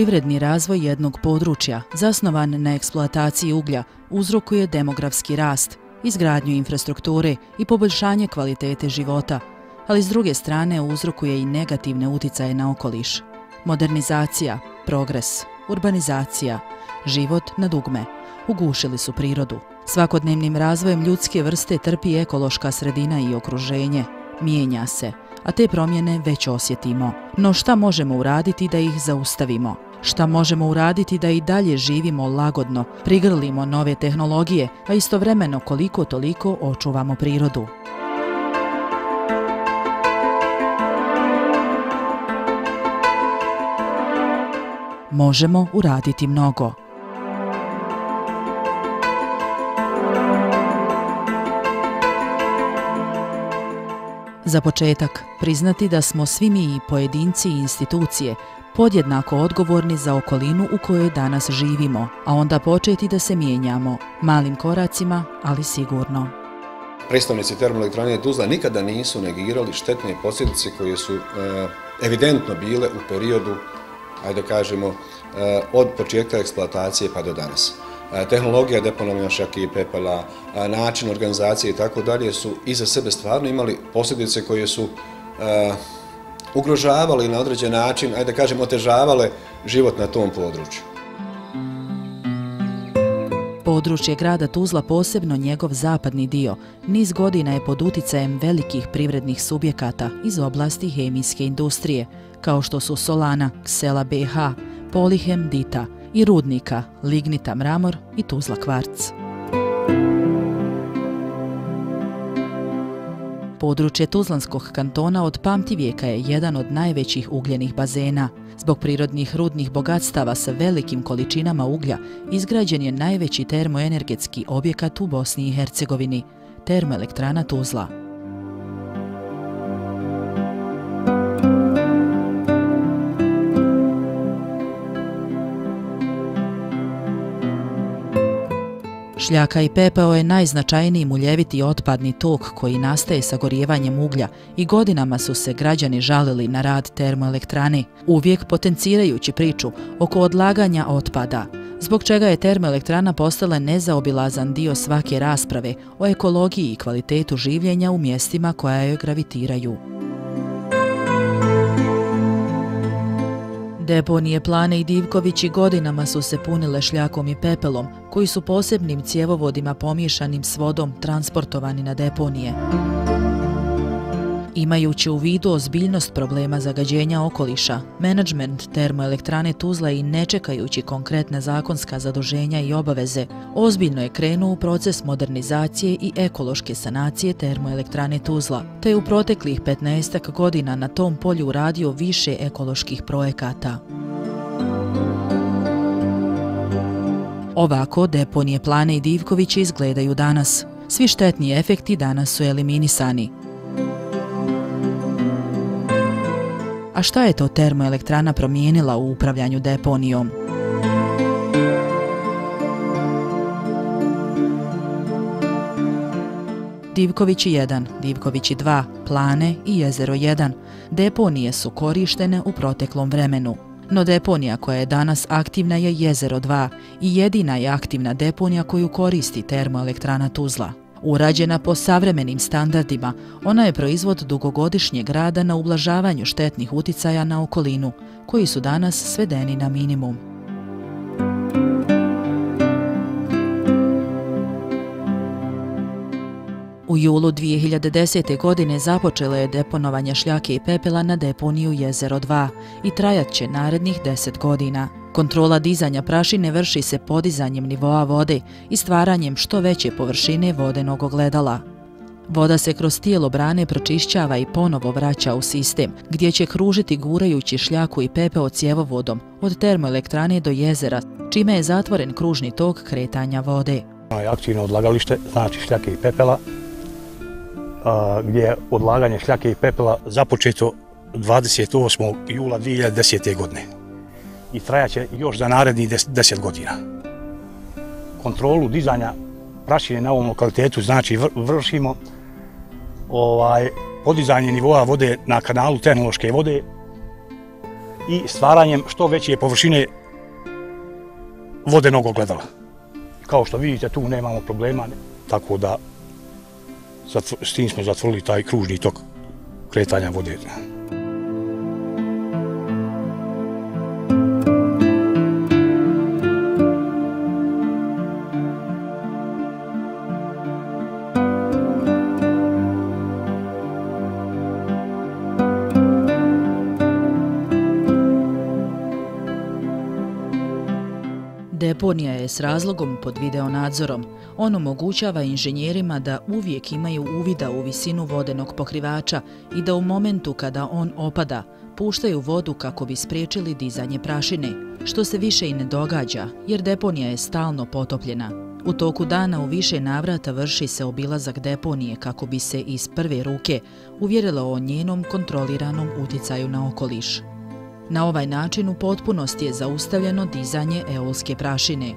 Privredni razvoj jednog područja, zasnovan na eksploataciji uglja, uzrokuje demografski rast, izgradnju infrastrukture i poboljšanje kvalitete života, ali s druge strane uzrokuje i negativne uticaje na okoliš. Modernizacija, progres, urbanizacija, život na dugme ugušili su prirodu. Svakodnevnim razvojem ljudske vrste trpi ekološka sredina i okruženje. Mijenja se, a te promjene već osjetimo. No šta možemo uraditi da ih zaustavimo? Šta možemo uraditi da i dalje živimo lagodno, prigrlimo nove tehnologije, a istovremeno koliko toliko očuvamo prirodu? Možemo uraditi mnogo. Za početak, priznati da smo svi mi i pojedinci i institucije podjednako odgovorni za okolinu u kojoj danas živimo, a onda početi da se mijenjamo, malim koracima, ali sigurno. Predstavnici termoelektrane Tuzla nikada nisu negirali štetne posljedice koje su e, evidentno bile u periodu, ajde kažemo, e, od početka eksploatacije pa do danas e, tehnologija deponovanja šaki i pepela, e, način organizacije i tako dalje su iza sebe stvarno imali posljedice koje su e, ugrožavale na određen način, ajde da kažem, otežavale život na tom području. Područje grada Tuzla, posebno njegov zapadni dio, niz godina je pod uticajem velikih privrednih subjekata iz oblasti hemijske industrije, kao što su Solana, Ksela BH, Polihem Dita, i rudnika Lignita Mramor i Tuzla Kvarc. Područje Tuzlanskog kantona od pamti vijeka je jedan od najvećih ugljenih bazena. Zbog prirodnih rudnih bogatstava sa velikim količinama uglja izgrađen je najveći termoenergetski objekat u Bosni i Hercegovini, termoelektrana Tuzla. Šljaka i pepeo je najznačajniji muljeviti otpadni tok koji nastaje sagorjevanjem uglja i godinama su se građani žalili na rad termoelektrane, uvijek potencirajući priču oko odlaganja otpada, zbog čega je termoelektrana postala nezaobilazan dio svake rasprave o ekologiji i kvalitetu življenja u mjestima koja joj gravitiraju. Deponije Plane i Divkovići godinama su se punile šljakom i pepelom, koji su posebnim cjevovodima pomješanim s vodom transportovani na deponije. Imajući u vidu ozbiljnost problema zagađenja okoliša, menadžment termoelektrane Tuzla i ne čekajući konkretne zakonska zaduženja i obaveze, ozbiljno je krenuo u proces modernizacije i ekološke sanacije termoelektrane Tuzla, te je u proteklih 15 godina na tom polju uradio više ekoloških projekata. Ovako deponije Plane i Divković izgledaju danas. Svi štetni efekti danas su eliminisani. A šta je to termoelektrana promijenila u upravljanju deponijom? Divkovići 1, Divkovići 2, Plane i Jezero 1 deponije su korištene u proteklom vremenu. No deponija koja je danas aktivna je Jezero 2 i jedina je aktivna deponija koju koristi termoelektrana Tuzla. Urađena po savremenim standardima, ona je proizvod dugogodišnjeg rada na ublažavanju štetnih uticaja na okolinu, koji su danas svedeni na minimum. U julu 2010. godine započelo je deponovanje šljake i pepela na deponiju Jezero 2 i trajat će narednih 10 godina. Kontrola dizanja prašine vrši se podizanjem nivoa vode i stvaranjem što veće površine vodenog ogledala. Voda se kroz tijelo brane pročišćava i ponovo vraća u sistem, gdje će kružiti gurajući šljaku i pepeo cjevovodom od termoelektrane do jezera, čime je zatvoren kružni tok kretanja vode. Aktivno odlagalište, znači šljake i pepela, gdje je odlaganje šljake i pepela započeto 28. jula 2010. godine i trajaće još za naredni 10 godina. Kontrolu dizanja prašine na ovom lokalitetu znači vršimo ovaj podizanje nivoa vode na kanalu tehnološke vode i stvaranjem što veće površine vodenog ogledala. Kao što vidite, tu nemamo problema, tako da s tim smo zatvorili taj kružni tok kretanja vode. Deponija je s razlogom pod videonadzorom. On omogućava inženjerima da uvijek imaju uvida u visinu vodenog pokrivača i da u momentu kada on opada, puštaju vodu kako bi spriječili dizanje prašine, što se više i ne događa, jer deponija je stalno potopljena. U toku dana u više navrata vrši se obilazak deponije kako bi se iz prve ruke uvjerilo o njenom kontroliranom uticaju na okoliš. Na ovaj način u potpunosti je zaustavljeno dizanje eolske prašine.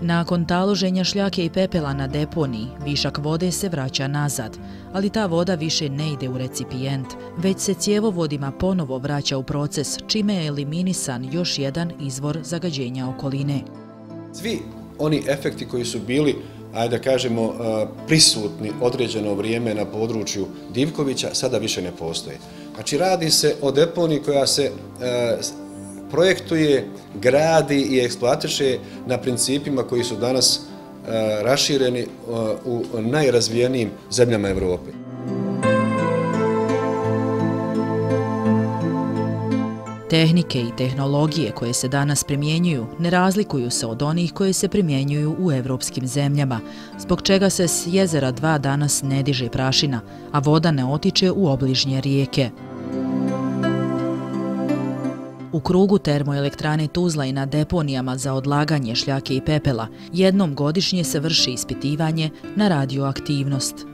Nakon taloženja šljake i pepela na deponiji, višak vode se vraća nazad, ali ta voda više ne ide u recipijent, već se cjevovodima ponovo vraća u proces, čime je eliminisan još jedan izvor zagađenja okoline. Svi oni efekti koji su bili ajde da kažemo, prisutni određeno vrijeme na području Divkovića, sada više ne postoje. Znači, radi se o deponiji koja se e, projektuje, gradi i eksploatiše na principima koji su danas e, rašireni e, u najrazvijenijim zemljama Evrope. Tehnike i tehnologije koje se danas primjenjuju ne razlikuju se od onih koje se primjenjuju u evropskim zemljama, zbog čega se s jezera dva danas ne diže prašina, a voda ne otiče u obližnje rijeke. U krugu termoelektrane Tuzla i na deponijama za odlaganje šljake i pepela jednom godišnje se vrši ispitivanje na radioaktivnost –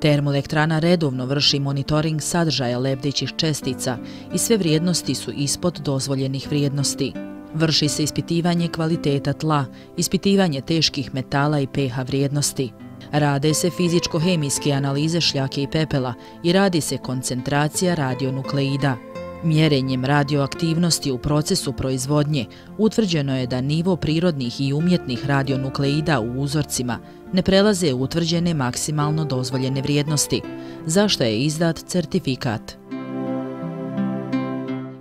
Termoelektrana redovno vrši monitoring sadržaja lebdećih čestica i sve vrijednosti su ispod dozvoljenih vrijednosti. Vrši se ispitivanje kvaliteta tla, ispitivanje teških metala i pH vrijednosti. Rade se fizičko-hemijske analize šljake i pepela i radi se koncentracija radionukleida. Mjerenjem radioaktivnosti u procesu proizvodnje utvrđeno je da nivo prirodnih i umjetnih radionukleida u uzorcima ne prelaze utvrđene maksimalno dozvoljene vrijednosti, zašto je izdat certifikat.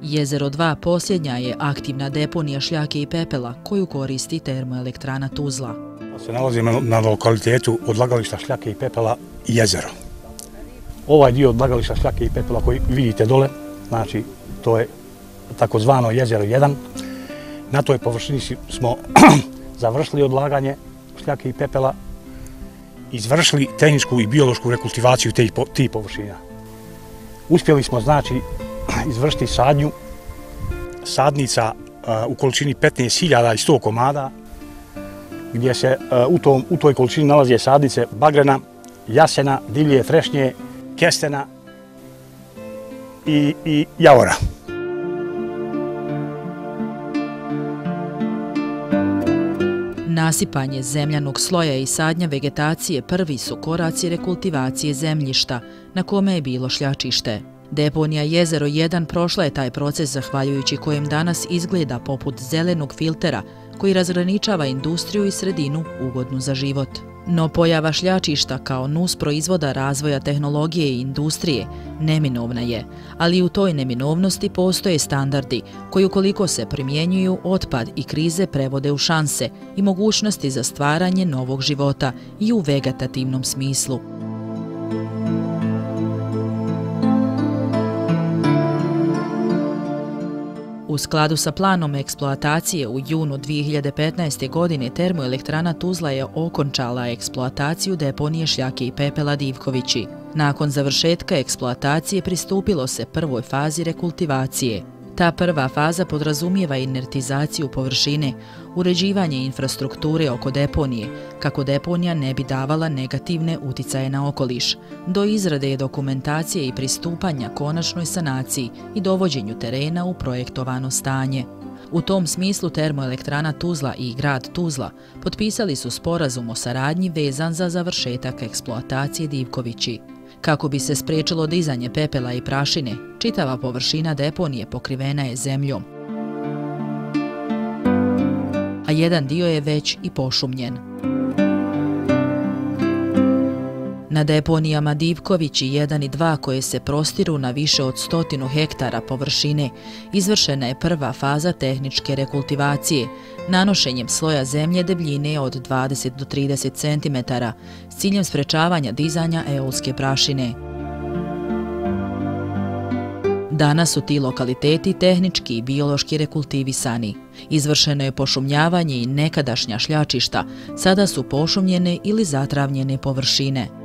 Jezero 2 posljednja je aktivna deponija šljake i pepela koju koristi termoelektrana Tuzla. Se nalazimo na lokalitetu odlagališta šljake i pepela jezero. Ovaj dio odlagališta šljake i pepela koji vidite dole, znači to je takozvano jezero 1. Na toj površini smo završili odlaganje šljake i pepela izvršili tehničku i biološku rekultivaciju tih, tih površina. Uspjeli smo, znači, izvršiti sadnju sadnica uh, u količini 15.100 komada, gdje se uh, u, tom, u toj količini nalaze sadnice bagrena, jasena, divlje, trešnje, kestena i, i javora. Nasipanje zemljanog sloja i sadnja vegetacije prvi su koraci rekultivacije zemljišta, na kome je bilo šljačište. Deponija Jezero 1 prošla je taj proces zahvaljujući kojem danas izgleda poput zelenog filtera koji razgraničava industriju i sredinu ugodnu za život. No pojava šljačišta kao nus proizvoda razvoja tehnologije i industrije neminovna je, ali u toj neminovnosti postoje standardi koji ukoliko se primjenjuju otpad i krize prevode u šanse i mogućnosti za stvaranje novog života i u vegetativnom smislu. U skladu sa planom eksploatacije u junu 2015. godine termoelektrana Tuzla je okončala eksploataciju deponije šljake i pepela Divkovići. Nakon završetka eksploatacije pristupilo se prvoj fazi rekultivacije – Ta prva faza podrazumijeva inertizaciju površine, uređivanje infrastrukture oko deponije, kako deponija ne bi davala negativne uticaje na okoliš, do izrade dokumentacije i pristupanja konačnoj sanaciji i dovođenju terena u projektovano stanje. U tom smislu termoelektrana Tuzla i grad Tuzla potpisali su sporazum o saradnji vezan za završetak eksploatacije Divkovići. Kako bi se spriječilo dizanje pepela i prašine, čitava površina deponije pokrivena je zemljom. A jedan dio je već i pošumljen. Na deponijama Divkovići 1 i 2 koje se prostiru na više od stotinu hektara površine, izvršena je prva faza tehničke rekultivacije, nanošenjem sloja zemlje debljine od 20 do 30 cm s ciljem sprečavanja dizanja eolske prašine. Danas su ti lokaliteti tehnički i biološki rekultivisani. Izvršeno je pošumljavanje i nekadašnja šljačišta, sada su pošumljene ili zatravnjene površine.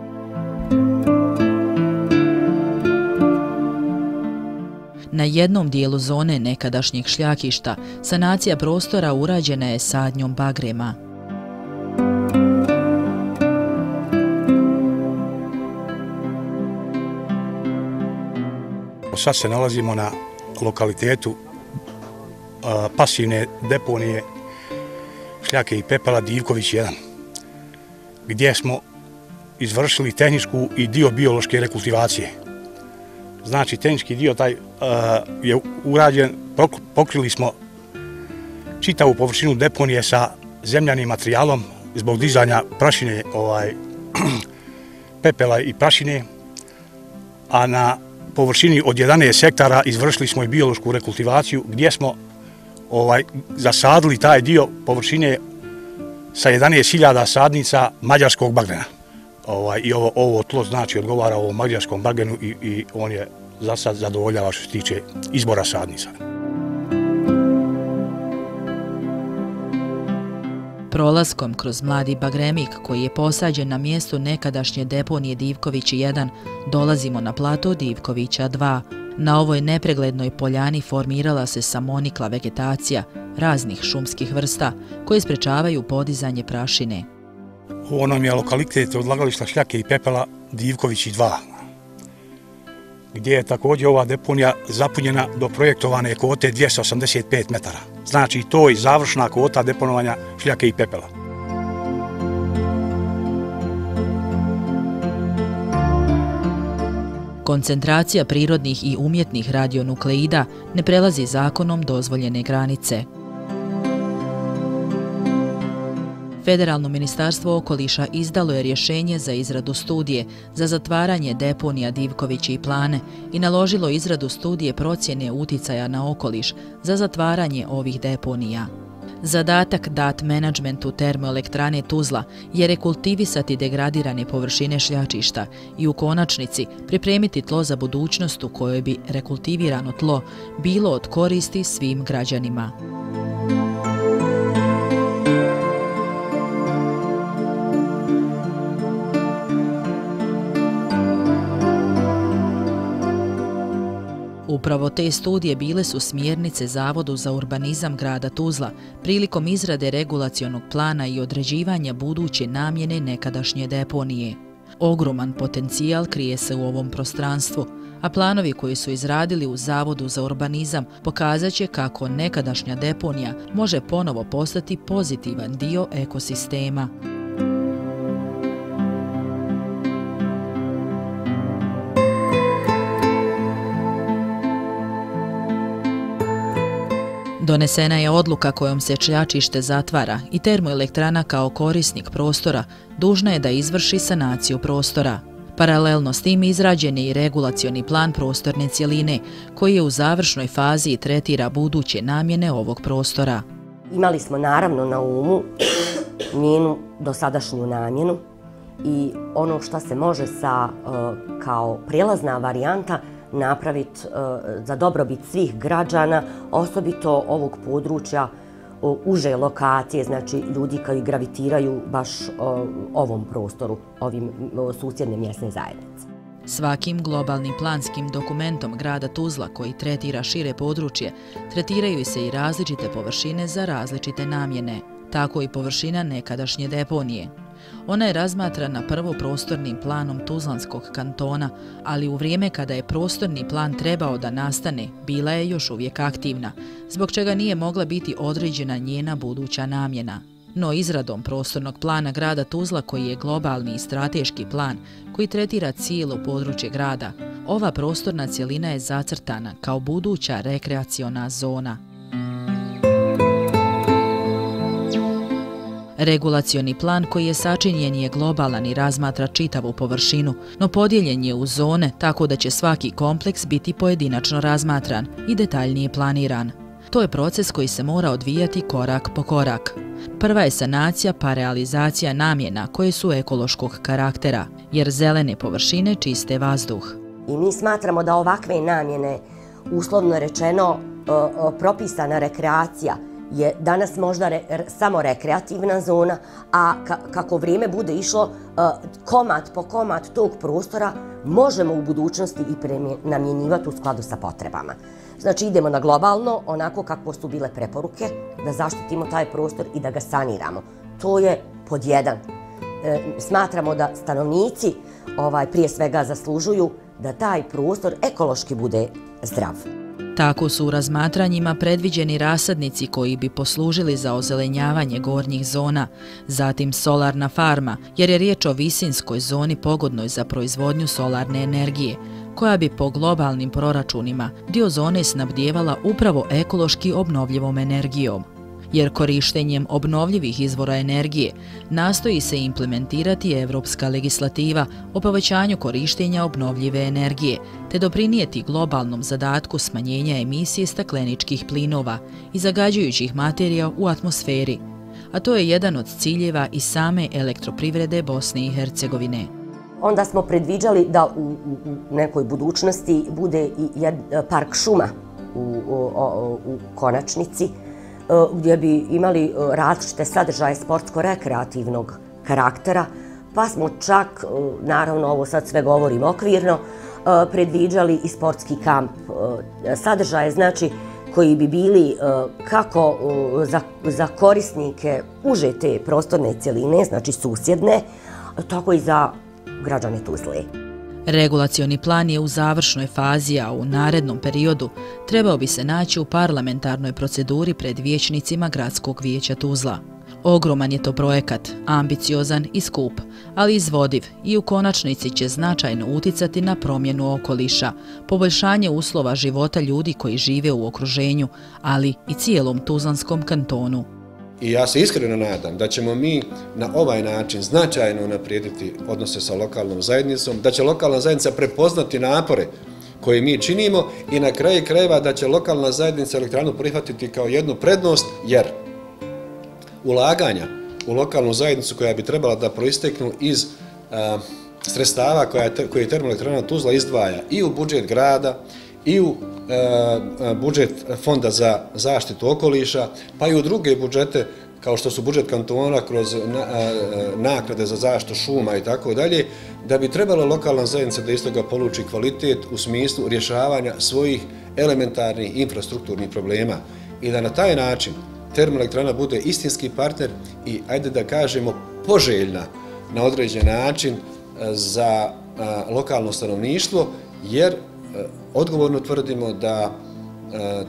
Na jednom dijelu zone nekadašnjeg šljakišta sanacija prostora urađena je sadnjom bagrema. Sad se nalazimo na lokalitetu pasivne deponije šljake i pepela Divković 1, gdje smo izvršili tehničku i dio biološke rekultivacije. Znači, tehnički dio taj uh, je urađen, pokrili smo čitavu površinu deponije sa zemljanim materijalom zbog dizanja prašine, ovaj, pepela i prašine, a na površini od 11 hektara izvršili smo i biološku rekultivaciju gdje smo ovaj, zasadili taj dio površine sa 11.000 sadnica mađarskog bagrena ovaj, i ovo, ovo tlo znači odgovara ovom mađarskom bagenu i, i on je za sad zadovoljava što se tiče izbora sadnica. Prolaskom kroz mladi bagremik koji je posađen na mjestu nekadašnje deponije Divković 1, dolazimo na plato Divkovića 2. Na ovoj nepreglednoj poljani formirala se samonikla vegetacija raznih šumskih vrsta koje sprečavaju podizanje prašine u onom je lokalitet odlagališta šljake i pepela Divkovići 2, gdje je također ova deponija zapunjena do projektovane kote 285 metara. Znači, to je završna kvota deponovanja šljake i pepela. Koncentracija prirodnih i umjetnih radionukleida ne prelazi zakonom dozvoljene granice. Federalno ministarstvo okoliša izdalo je rješenje za izradu studije za zatvaranje deponija Divkovići i Plane i naložilo izradu studije procjene uticaja na okoliš za zatvaranje ovih deponija. Zadatak dat menadžmentu termoelektrane Tuzla je rekultivisati degradirane površine šljačišta i u konačnici pripremiti tlo za budućnost u kojoj bi rekultivirano tlo bilo od koristi svim građanima. Upravo te studije bile su smjernice Zavodu za urbanizam grada Tuzla prilikom izrade regulacijonog plana i određivanja buduće namjene nekadašnje deponije. Ogroman potencijal krije se u ovom prostranstvu, a planovi koji su izradili u Zavodu za urbanizam pokazat će kako nekadašnja deponija može ponovo postati pozitivan dio ekosistema. Donesena je odluka kojom se čljačište zatvara i termoelektrana kao korisnik prostora dužna je da izvrši sanaciju prostora. Paralelno s tim izrađen je i regulacioni plan prostorne cijeline koji je u završnoj fazi i tretira buduće namjene ovog prostora. Imali smo naravno na umu njenu dosadašnju namjenu i ono što se može sa e, kao prijelazna varijanta napraviti e, za dobrobit svih građana, osobito ovog područja uže lokacije, znači ljudi koji gravitiraju baš ovom prostoru, ovim susjedne mjesne zajednice. Svakim globalnim planskim dokumentom grada Tuzla koji tretira šire područje, tretiraju se i različite površine za različite namjene, tako i površina nekadašnje deponije. Ona je razmatrana prvo prostornim planom Tuzlanskog kantona, ali u vrijeme kada je prostorni plan trebao da nastane, bila je još uvijek aktivna, zbog čega nije mogla biti određena njena buduća namjena. No izradom prostornog plana grada Tuzla, koji je globalni i strateški plan koji tretira cijelo područje grada, ova prostorna cijelina je zacrtana kao buduća rekreaciona zona. Regulacioni plan koji je sačinjen je globalan i razmatra čitavu površinu, no podijeljen je u zone tako da će svaki kompleks biti pojedinačno razmatran i detaljnije planiran. To je proces koji se mora odvijati korak po korak. Prva je sanacija pa realizacija namjena koje su ekološkog karaktera, jer zelene površine čiste vazduh. I mi smatramo da ovakve namjene, uslovno rečeno, e, e, propisana rekreacija, je danas možda re, samo rekreativna zona, a ka, kako vrijeme bude išlo, uh, komad po komad tog prostora možemo u budućnosti i namjenjivati u skladu sa potrebama. Znači idemo na globalno, onako kako su bile preporuke, da zaštitimo taj prostor i da ga saniramo. To je pod jedan. E, smatramo da stanovnici ovaj prije svega zaslužuju da taj prostor ekološki bude zdrav. Tako su u razmatranjima predviđeni rasadnici koji bi poslužili za ozelenjavanje gornjih zona, zatim solarna farma, jer je riječ o visinskoj zoni pogodnoj za proizvodnju solarne energije, koja bi po globalnim proračunima dio zone snabdjevala upravo ekološki obnovljivom energijom jer korištenjem obnovljivih izvora energije nastoji se implementirati evropska legislativa o povećanju korištenja obnovljive energije te doprinijeti globalnom zadatku smanjenja emisije stakleničkih plinova i zagađujućih materija u atmosferi, a to je jedan od ciljeva i same elektroprivrede Bosne i Hercegovine. Onda smo predviđali da u, nekoj budućnosti bude i park šuma u, u konačnici, E, gdje bi imali e, različite sadržaje sportsko-rekreativnog karaktera, pa smo čak, e, naravno ovo sad sve govorim okvirno, predviđali i sportski kamp sadržaje, znači koji bi bili kako za, za korisnike uže te prostorne cjeline, znači susjedne, tako i za građane Tuzle. Regulacioni plan je u završnoj fazi, a u narednom periodu trebao bi se naći u parlamentarnoj proceduri pred vijećnicima Gradskog vijeća Tuzla. Ogroman je to projekat, ambiciozan i skup, ali izvodiv i u konačnici će značajno uticati na promjenu okoliša, poboljšanje uslova života ljudi koji žive u okruženju, ali i cijelom Tuzlanskom kantonu. I ja se iskreno nadam da ćemo mi na ovaj način značajno naprijediti odnose sa lokalnom zajednicom, da će lokalna zajednica prepoznati napore koje mi činimo i na kraju krajeva da će lokalna zajednica elektranu prihvatiti kao jednu prednost, jer ulaganja u lokalnu zajednicu koja bi trebala da proisteknu iz a, sredstava koja, koje je termoelektrana Tuzla izdvaja i u budžet grada, i u e, e, budžet Fonda za zaštitu okoliša, pa i u druge budžete, kao što su budžet kantona kroz e, nakrade za zaštitu šuma i tako dalje, da bi trebalo lokalna zajednica da istoga poluči kvalitet u smislu rješavanja svojih elementarnih infrastrukturnih problema i da na taj način termoelektrana bude istinski partner i, ajde da kažemo, poželjna na određen način e, za e, lokalno stanovništvo, jer E, odgovorno tvrdimo da e,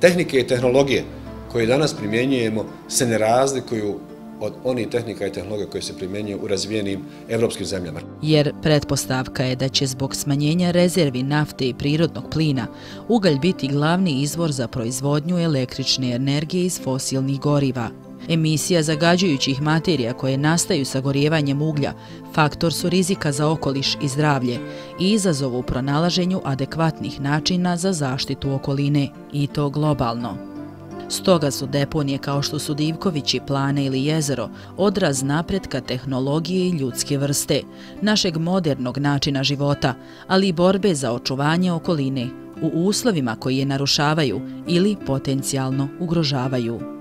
tehnike i tehnologije koje danas primjenjujemo se ne razlikuju od onih tehnika i tehnologija koje se primjenjuju u razvijenim evropskim zemljama. Jer pretpostavka je da će zbog smanjenja rezervi nafte i prirodnog plina ugalj biti glavni izvor za proizvodnju električne energije iz fosilnih goriva, Emisija zagađujućih materija koje nastaju sa gorjevanjem uglja faktor su rizika za okoliš i zdravlje i izazov u pronalaženju adekvatnih načina za zaštitu okoline i to globalno. Stoga su deponije kao što su Divkovići, Plane ili Jezero odraz napretka tehnologije i ljudske vrste, našeg modernog načina života, ali i borbe za očuvanje okoline u uslovima koji je narušavaju ili potencijalno ugrožavaju.